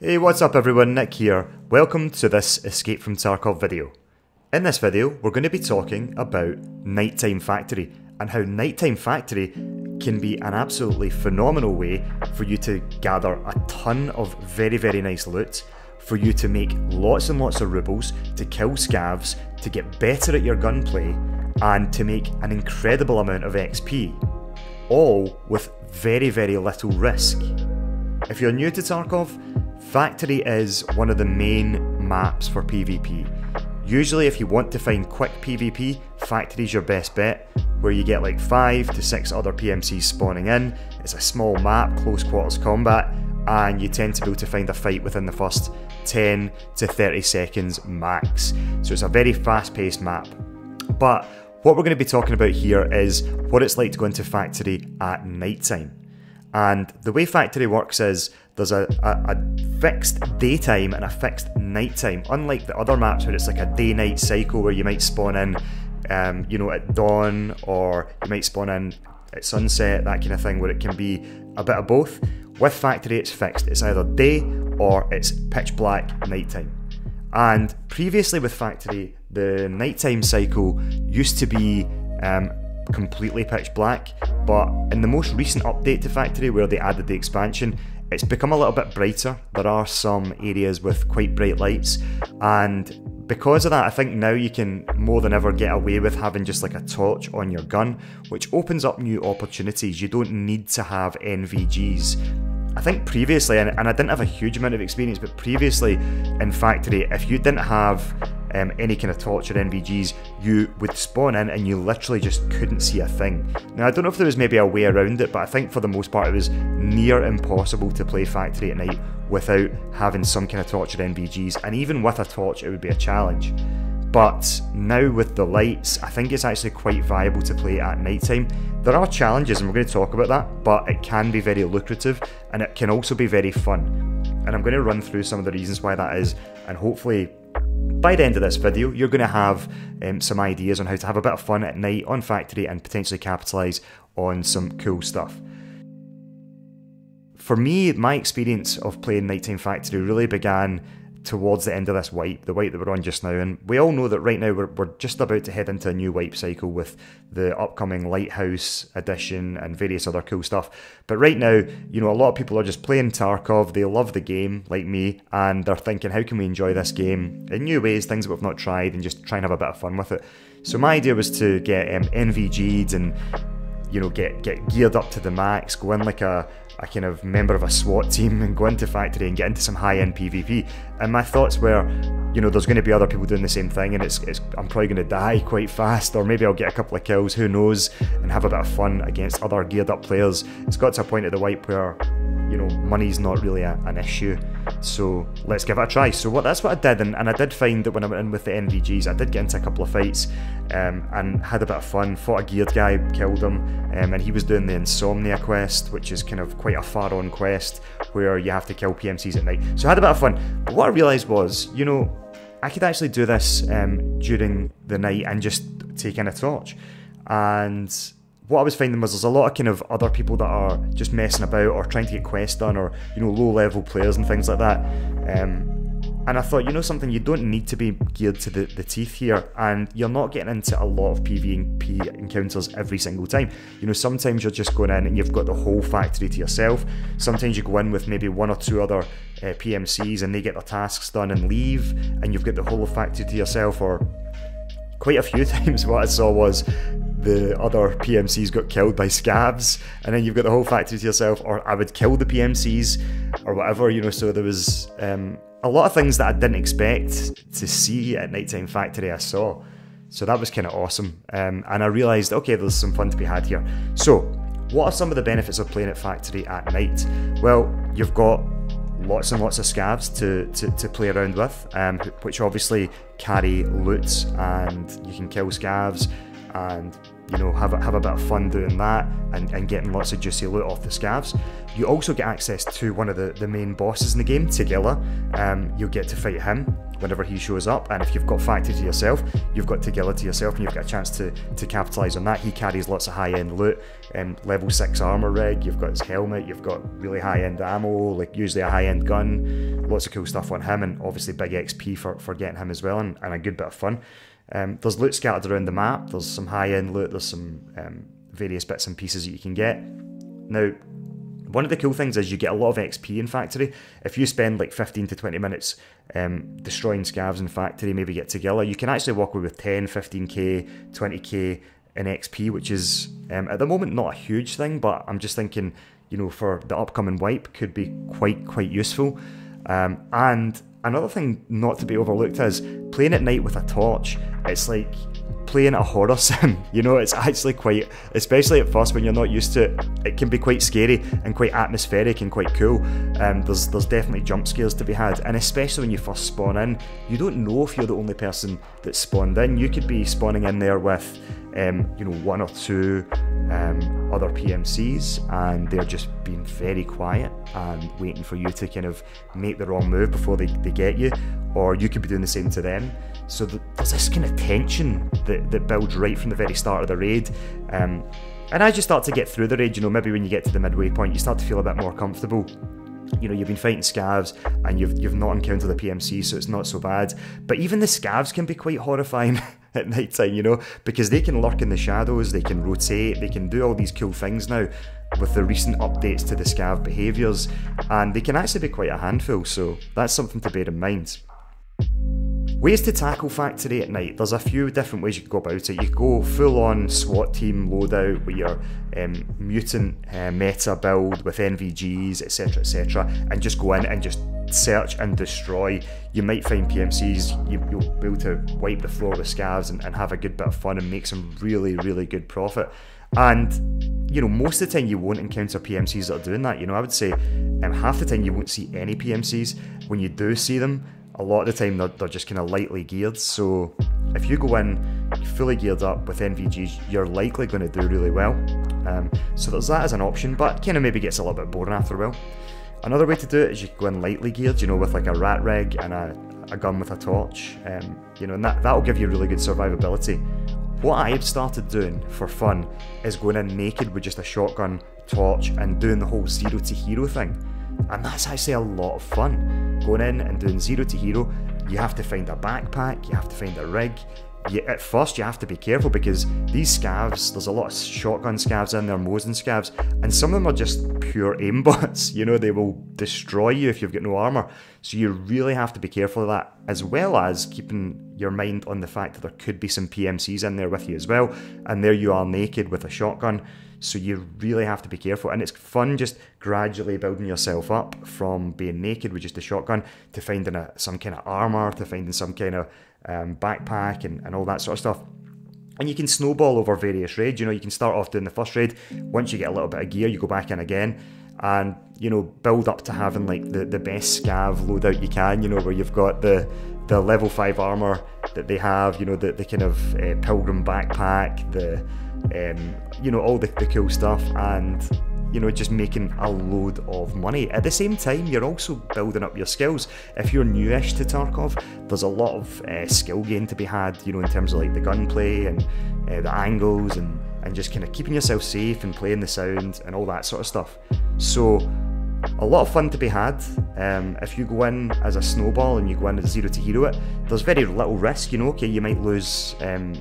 Hey, what's up everyone, Nick here. Welcome to this Escape from Tarkov video. In this video, we're going to be talking about Nighttime Factory and how Nighttime Factory can be an absolutely phenomenal way for you to gather a ton of very, very nice loot, for you to make lots and lots of rubles, to kill scavs, to get better at your gunplay, and to make an incredible amount of XP. All with very, very little risk. If you're new to Tarkov, Factory is one of the main maps for PvP. Usually, if you want to find quick PvP, Factory is your best bet, where you get like 5 to 6 other PMCs spawning in. It's a small map, close quarters combat, and you tend to be able to find a fight within the first 10 to 30 seconds max. So it's a very fast paced map. But what we're going to be talking about here is what it's like to go into Factory at night time. And the way Factory works is there's a, a, a, fixed daytime and a fixed nighttime. Unlike the other maps where it's like a day-night cycle where you might spawn in, um, you know, at dawn or you might spawn in at sunset, that kind of thing, where it can be a bit of both. With Factory, it's fixed. It's either day or it's pitch black nighttime. And previously with Factory, the nighttime cycle used to be um, completely pitch black, but in the most recent update to Factory, where they added the expansion, it's become a little bit brighter. There are some areas with quite bright lights, and because of that, I think now you can more than ever get away with having just like a torch on your gun, which opens up new opportunities. You don't need to have NVGs. I think previously, and, I didn't have a huge amount of experience, but previously in Factory, if you didn't have um, any kind of or NVGs, you would spawn in and you literally just couldn't see a thing. Now, I don't know if there was maybe a way around it, but I think for the most part it was near impossible to play Factory at night without having some kind of or NVGs, and even with a torch, it would be a challenge. But now with the lights, I think it's actually quite viable to play at night time. There are challenges, and we're going to talk about that, but it can be very lucrative and it can also be very fun. And I'm going to run through some of the reasons why that is, and hopefully by the end of this video, you're going to have um, some ideas on how to have a bit of fun at night on Factory and potentially capitalise on some cool stuff. For me, my experience of playing Nighttime Factory really began towards the end of this wipe, the wipe that we're on just now. And we all know that right now we're, we're just about to head into a new wipe cycle with the upcoming Lighthouse edition and various other cool stuff. But right now, you know, a lot of people are just playing Tarkov, they love the game, like me, and they're thinking, how can we enjoy this game in new ways, things that we've not tried, and just try and have a bit of fun with it. So my idea was to get um, NVG'd and you know, get get geared up to the max, go in like a, a kind of member of a SWAT team and go into factory and get into some high end PvP. And my thoughts were, you know, there's going to be other people doing the same thing, and it's, it's I'm probably going to die quite fast, or maybe I'll get a couple of kills, who knows, and have a bit of fun against other geared up players. It's got to a point at the wipe where you know, money's not really a, an issue. So let's give it a try. So what that's what I did, and, and I did find that when I went in with the NVGs, I did get into a couple of fights um, and had a bit of fun. Fought a geared guy, killed him, um, and he was doing the Insomnia quest, which is kind of quite a far on quest where you have to kill PMCs at night. So I had a bit of fun. But what I realised was, you know, I could actually do this um, during the night and just take in a torch. And what I was finding was there's a lot of kind of other people that are just messing about or trying to get quests done or you know low level players and things like that. Um, and I thought, you know something, you don't need to be geared to the, the teeth here, and you're not getting into a lot of PvP encounters every single time. You know, sometimes you're just going in and you've got the whole factory to yourself. Sometimes you go in with maybe one or two other uh, PMCs and they get their tasks done and leave, and you've got the whole factory to yourself, or quite a few times what I saw was the other PMCs got killed by scavs, and then you've got the whole factory to yourself, or I would kill the PMCs, or whatever, you know. So there was um, a lot of things that I didn't expect to see at Nighttime Factory, I saw. So that was kind of awesome. Um, and I realised, okay, there's some fun to be had here. So, what are some of the benefits of playing at Factory at night? Well, you've got lots and lots of scavs to, to, to play around with, um, which obviously carry loot, and you can kill scavs and you know have a, have a bit of fun doing that and, and getting lots of juicy loot off the scavs. You also get access to one of the, the main bosses in the game, Tagilla. Um, you'll get to fight him whenever he shows up, and if you've got Factory to yourself, you've got Tagilla to yourself, and you've got a chance to, to capitalise on that. He carries lots of high end loot, um, level 6 armor rig, you've got his helmet, you've got really high end ammo, like usually a high end gun, lots of cool stuff on him, and obviously big XP for, for getting him as well, and, and a good bit of fun. Um, there's loot scattered around the map, there's some high end loot, there's some um, various bits and pieces that you can get. Now, one of the cool things is you get a lot of XP in Factory. If you spend like 15 to 20 minutes um, destroying scavs in Factory, maybe get Tagilla, you can actually walk away with 10, 15k, 20k in XP, which is um, at the moment not a huge thing, but I'm just thinking, you know, for the upcoming wipe could be quite, quite useful. Um, and another thing not to be overlooked is playing at night with a torch. It's like playing a horror sim. You know, it's actually quite, especially at first when you're not used to it, it can be quite scary and quite atmospheric and quite cool. Um, there's there's definitely jump scares to be had, and especially when you first spawn in, you don't know if you're the only person that's spawned in. You could be spawning in there with, um, you know, one or two um, other PMCs, and they're just being very quiet and waiting for you to kind of make the wrong move before they, they get you, or you could be doing the same to them. So there's this kind of tension that, that builds right from the very start of the raid. Um, and as you start to get through the raid, you know, maybe when you get to the midway point, you start to feel a bit more comfortable. You know, you've been fighting scavs and you've you've not encountered the PMC, so it's not so bad. But even the scavs can be quite horrifying at night time, you know, because they can lurk in the shadows, they can rotate, they can do all these cool things now with the recent updates to the scav behaviours, and they can actually be quite a handful, so that's something to bear in mind. Ways to tackle Factory at night. There's a few different ways you can go about it. You go full on SWAT team loadout with your um, mutant uh, meta build with NVGs, etc., etc., and just go in and just search and destroy. You might find PMCs, you, will be able to wipe the floor with scavs and, and have a good bit of fun and make some really, really good profit. And you know, most of the time you won't encounter PMCs that are doing that. You know, I would say um, half the time you won't see any PMCs. When you do see them, a lot of the time they're, they're just kind of lightly geared. So if you go in fully geared up with NVGs, you're likely going to do really well. Um, so there's that as an option, but kind of maybe gets a little bit boring after a while. Another way to do it is you go in lightly geared, you know, with like a rat rig and a, a gun with a torch, um, you know, and that, that'll give you really good survivability. What I've started doing for fun is going in naked with just a shotgun, torch, and doing the whole zero to hero thing. And that's actually a lot of fun. Going in and doing zero to hero, you have to find a backpack, you have to find a rig. You, at first, you have to be careful because these scavs, there's a lot of shotgun scavs in there, Mosin scavs, and some of them are just pure aimbots. You know, they will destroy you if you've got no armour. So you really have to be careful of that, as well as keeping your mind on the fact that there could be some PMCs in there with you as well. And there you are naked with a shotgun. So you really have to be careful. And it's fun just gradually building yourself up from being naked with just a shotgun to finding a, some kind of armor, to finding some kind of um, backpack and, and all that sort of stuff. And you can snowball over various raids. You know, you can start off doing the first raid. Once you get a little bit of gear, you go back in again and you know build up to having like the, the best scav loadout you can you know where you've got the the level 5 armor that they have you know the, the kind of uh, pilgrim backpack the um, you know, all the, the cool stuff, and you know, just making a load of money. At the same time, you're also building up your skills. If you're newish to Tarkov, there's a lot of uh, skill gain to be had, you know, in terms of like the gunplay and uh, the angles and, and just kind of keeping yourself safe and playing the sound and all that sort of stuff. So, a lot of fun to be had. Um, if you go in as a snowball and you go in as zero to hero it, there's very little risk, you know, okay, you might lose um,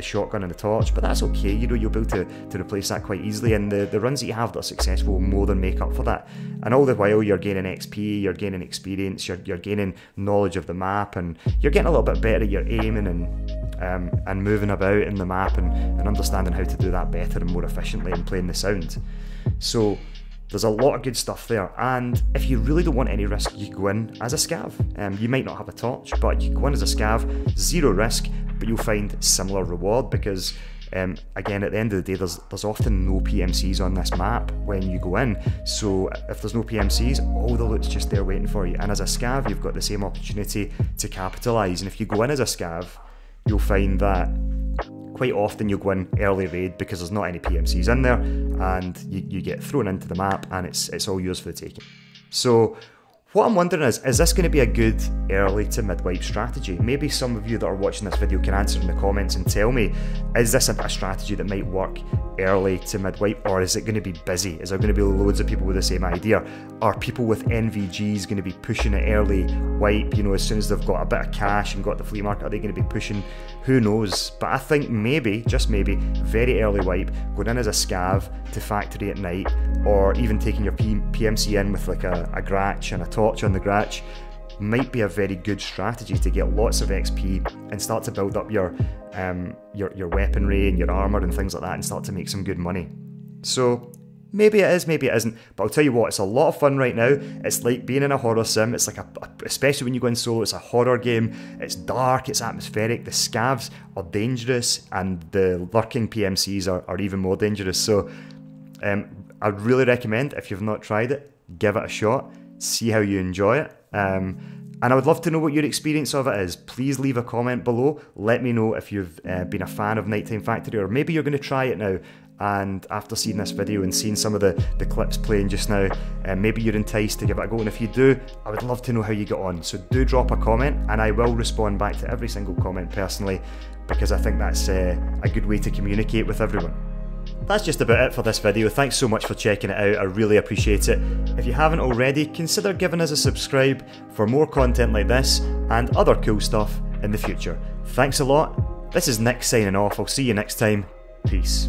the shotgun and the torch, but that's okay, you know, you'll be able to, to replace that quite easily, and the, the runs that you have that are successful more than make up for that. And all the while, you're gaining XP, you're gaining experience, you're, you're gaining knowledge of the map, and you're getting a little bit better at your aiming and um, and moving about in the map and, and understanding how to do that better and more efficiently and playing the sound. So there's a lot of good stuff there, and if you really don't want any risk, you go in as a scav. Um, you might not have a torch, but you go in as a scav, zero risk, but you'll find similar reward because um, again, at the end of the day, there's there's often no PMCs on this map when you go in. So if there's no PMCs, all the loot's just there waiting for you. And as a scav, you've got the same opportunity to capitalise. And if you go in as a scav, you'll find that quite often you'll go in early raid because there's not any PMCs in there, and you, you get thrown into the map, and it's it's all yours for the taking. So what I'm wondering is, is this going to be a good early to mid wipe strategy? Maybe some of you that are watching this video can answer in the comments and tell me is this a, strategy that might work early to mid wipe, or is it going to be busy? Is there going to be loads of people with the same idea? Are people with NVGs going to be pushing it early wipe? You know, as soon as they've got a bit of cash and got the flea market, are they going to be pushing? Who knows? But I think maybe, just maybe, very early wipe, going in as a scav to factory at night, or even taking your P- PMC in with like a, a Grach and a torch on the Grach might be a very good strategy to get lots of XP and start to build up your um, your your weaponry and your armor and things like that and start to make some good money. So maybe it is, maybe it isn't. But I'll tell you what, it's a lot of fun right now. It's like being in a horror sim. It's like a, especially when you go in solo, it's a horror game. It's dark, it's atmospheric. The scavs are dangerous, and the lurking PMCs are, are even more dangerous. So um, I'd really recommend if you've not tried it, give it a shot. See how you enjoy it. Um, and I would love to know what your experience of it is. Please leave a comment below. Let me know if you've uh, been a fan of Nighttime Factory or maybe you're going to try it now. And after seeing this video and seeing some of the, the clips playing just now, uh, maybe you're enticed to give it a go. And if you do, I would love to know how you get on. So do drop a comment and I will respond back to every single comment personally because I think that's uh, a good way to communicate with everyone. That's just about it for this video. Thanks so much for checking it out. I really appreciate it. If you haven't already, consider giving us a subscribe for more content like this and other cool stuff in the future. Thanks a lot. This is Nick signing off. I'll see you next time. Peace.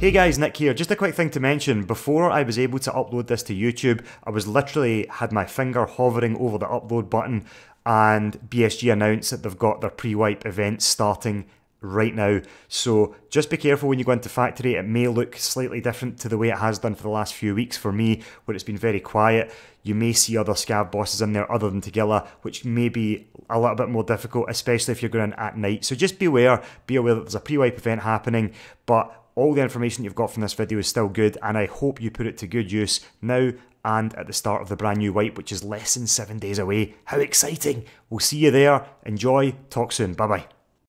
Hey guys, Nick here. Just a quick thing to mention. Before I was able to upload this to YouTube, I was literally had my finger hovering over the upload button and BSG announced that they've got their pre-wipe event starting right now. So just be careful when you go into factory. It may look slightly different to the way it has done for the last few weeks for me, where it's been very quiet. You may see other scav bosses in there other than Tagilla, which may be a little bit more difficult, especially if you're going at night. So just beware, be aware that there's a pre-wipe event happening, but all the information you've got from this video is still good, and I hope you put it to good use now and at the start of the brand new wipe, which is less than seven days away. How exciting! We'll see you there. Enjoy. Talk soon. Bye bye.